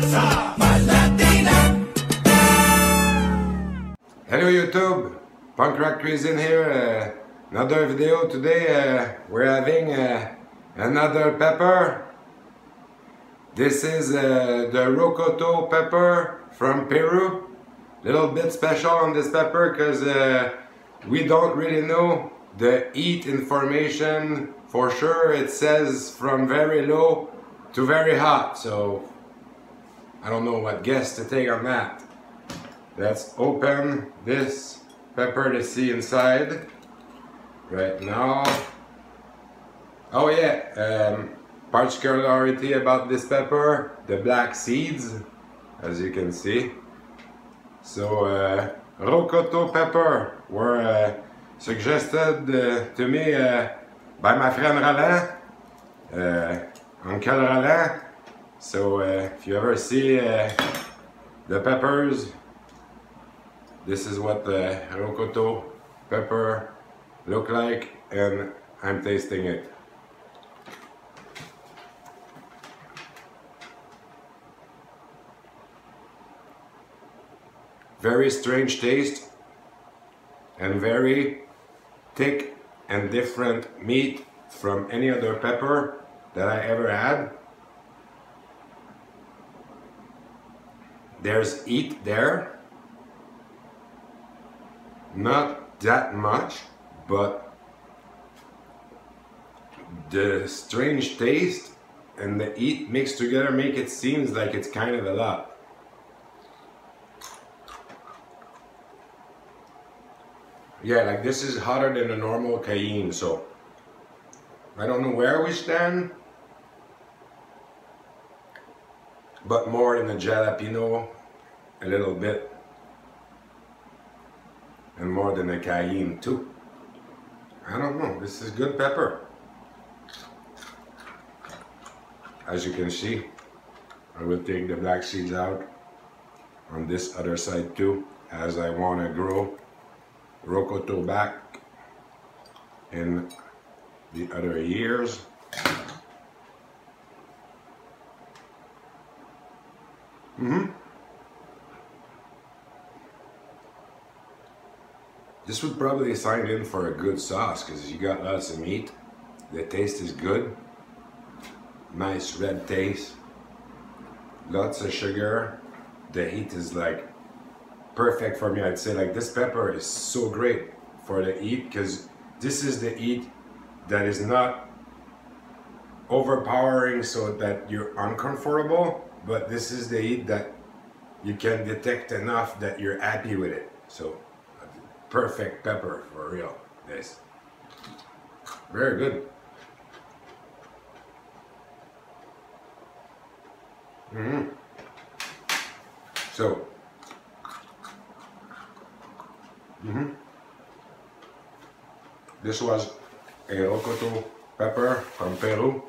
salsa más latina. Hello YouTube, Punk Rock in here. Uh, another video today. Uh, we're having uh, another pepper. This is uh, the rocoto pepper from Peru. Little bit special on this pepper because uh, we don't really know the heat information for sure it says from very low to very hot so I don't know what guess to take on that. Let's open this pepper to see inside right now. Oh yeah, um, particularity about this pepper, the black seeds, as you can see. So, uh, pepper were uh, suggested uh, to me uh, by my friend Roland, uh, Uncle Roland. So, uh, if you ever see uh, the peppers, this is what the Rocoto pepper look like and I'm tasting it. Very strange taste and very thick and different meat from any other pepper that I ever had. There's heat there, not that much, but the strange taste and the heat mixed together make it seems like it's kind of a lot. Yeah, like this is hotter than a normal Cayenne, so I don't know where we stand, but more in the jalapeno a little bit and more than a cayenne too. I don't know, this is good pepper. As you can see, I will take the black seeds out on this other side too, as I want to grow Rocoto back in the other years. Mm-hmm. This would probably sign in for a good sauce because you got lots of meat. The taste is good. Nice red taste. Lots of sugar. The heat is like perfect for me. I'd say like this pepper is so great for the heat because this is the heat that is not overpowering so that you're uncomfortable, but this is the heat that you can detect enough that you're happy with it. So perfect pepper for real. This. Very good. Mm. So, mm -hmm. this was a rocoto pepper from Peru.